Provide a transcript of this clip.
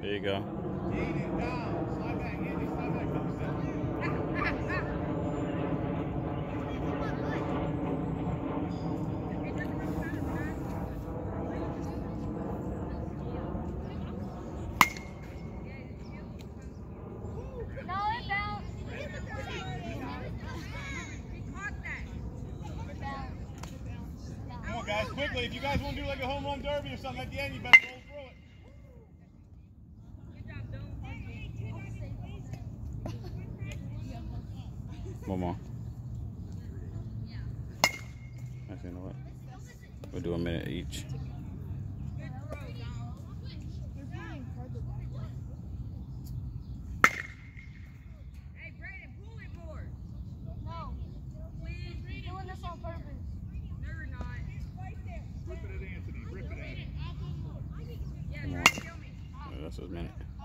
There you go. Guys, quickly. If you guys want to do like a home run derby or something at the end, you better roll through it. One more. Actually, you know what? We'll do a minute each. That's a minute.